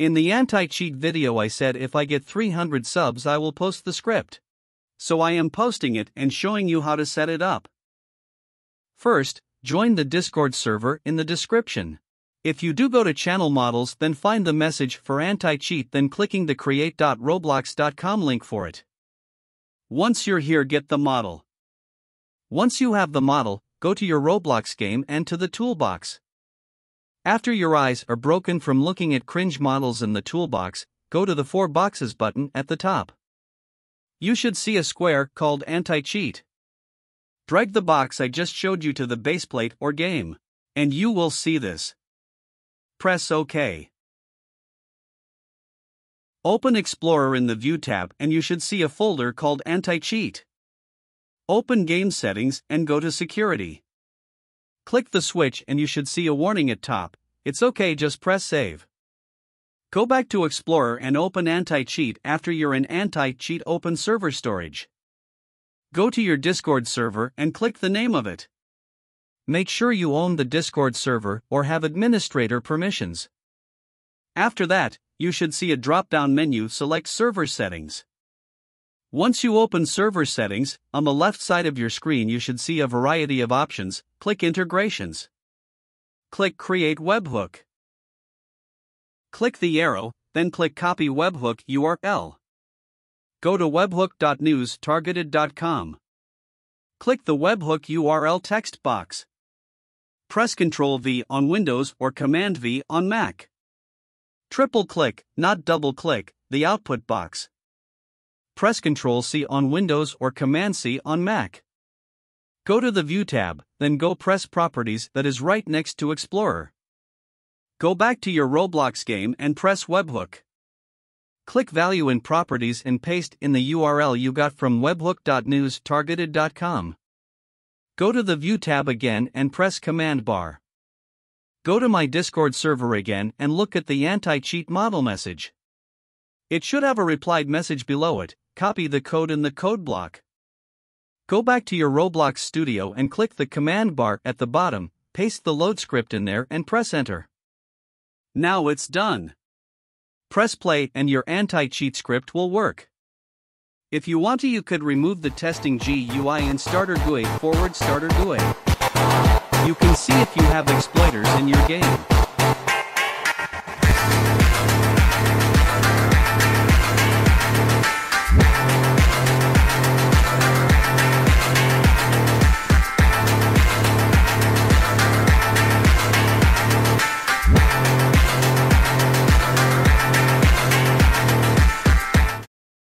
In the anti-cheat video I said if I get 300 subs I will post the script. So I am posting it and showing you how to set it up. First, join the Discord server in the description. If you do go to channel models then find the message for anti-cheat then clicking the create.roblox.com link for it. Once you're here get the model. Once you have the model, go to your Roblox game and to the toolbox. After your eyes are broken from looking at cringe models in the toolbox, go to the four boxes button at the top. You should see a square called anti-cheat. Drag the box I just showed you to the baseplate or game, and you will see this. Press OK. Open Explorer in the View tab and you should see a folder called Anti-Cheat. Open Game Settings and go to Security. Click the switch and you should see a warning at top. It's okay, just press save. Go back to Explorer and open Anti-Cheat after you're in Anti-Cheat Open Server Storage. Go to your Discord server and click the name of it. Make sure you own the Discord server or have administrator permissions. After that, you should see a drop down menu select Server Settings. Once you open Server Settings, on the left side of your screen you should see a variety of options, click Integrations. Click Create Webhook. Click the arrow, then click Copy Webhook URL. Go to webhook.newstargeted.com. Click the webhook URL text box. Press Ctrl V on Windows or Command V on Mac. Triple click, not double click, the output box. Press Ctrl C on Windows or Command C on Mac. Go to the View tab, then go press Properties that is right next to Explorer. Go back to your Roblox game and press Webhook. Click Value in Properties and paste in the URL you got from webhook.newstargeted.com. Go to the View tab again and press Command Bar. Go to my Discord server again and look at the anti-cheat model message. It should have a replied message below it, copy the code in the code block. Go back to your Roblox studio and click the command bar at the bottom, paste the load script in there and press enter. Now it's done. Press play and your anti-cheat script will work. If you want to you could remove the testing GUI and starter GUI forward starter GUI. You can see if you have exploiters in your game.